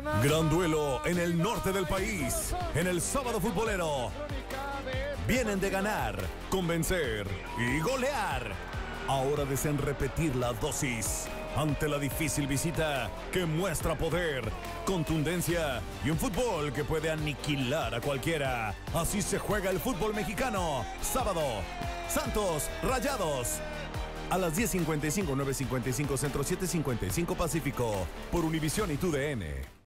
Gran duelo en el norte del país. En el sábado futbolero. Vienen de ganar, convencer y golear. Ahora desean repetir la dosis ante la difícil visita que muestra poder, contundencia y un fútbol que puede aniquilar a cualquiera. Así se juega el fútbol mexicano. Sábado, Santos, Rayados. A las 10.55, 9.55 Centro, 7.55 Pacífico. Por Univisión y TUDN.